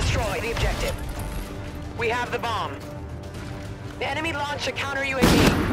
destroy the objective. We have the bomb. The enemy launched a counter UAV.